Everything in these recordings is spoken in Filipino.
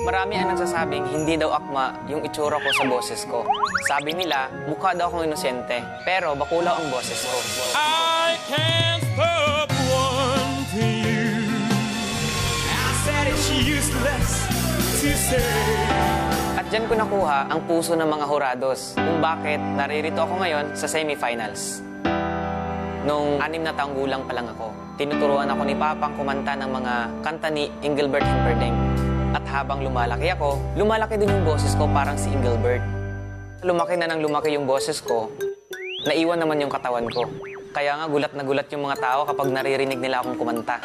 Marami ang nagsasabing hindi daw akma yung itsura ko sa boses ko. Sabi nila, mukha daw akong inosente, pero bakulaw ang boses ko. I can't stop wanting you. I said it's useless to say. At dyan ko nakuha ang puso ng mga hurados kung bakit naririto ako ngayon sa semifinals. Nung anim na taong gulang pa lang ako, tinuturuan ako ni Papang kumanta ng mga kanta ni Engelbert Humperdinck. Habang lumalaki ako, lumalaki din yung boses ko parang si Engelbert. Lumaki na nang lumaki yung boses ko, naiwan naman yung katawan ko. Kaya nga gulat na gulat yung mga tao kapag naririnig nila akong kumanta.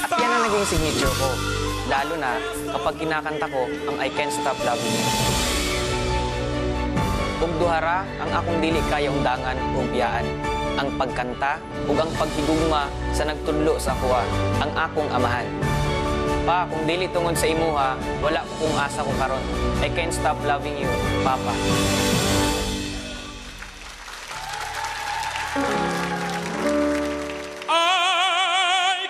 At yan ang naging signature ko. Lalo na kapag kinakanta ko ang I Can't Stop Loving You. Ug duhara ang akong dili kaya undangan ug biyaan. Ang pagkanta ug ang paghigugma sa nagtudlo sa kuha, ang akong amahan. Pa, kung dili tungod sa imuha, wala ko kung asa ko karon. I can't stop loving you, Papa. I.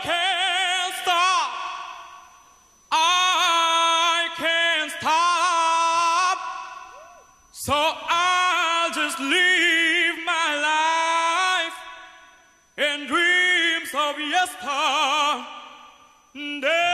I. So I'll just live my life in dreams of yesterday.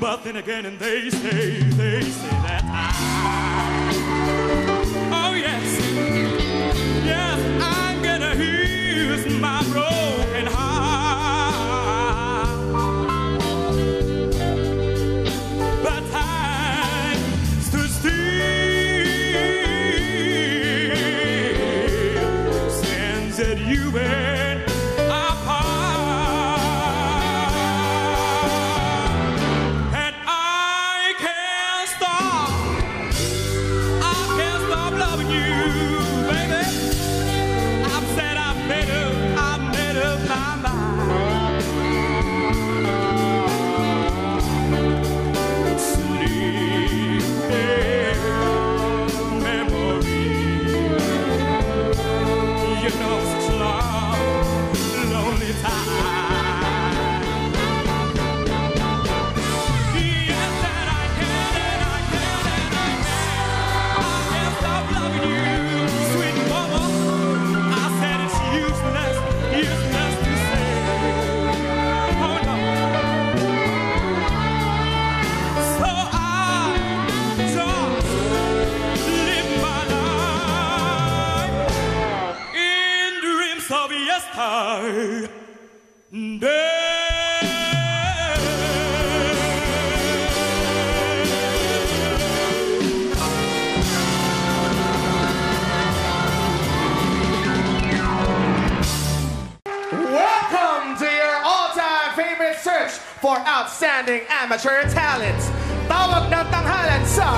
But then again, and they say, they say Welcome to your all-time favorite search for outstanding amateur talent. Tawag ng tanghalan sa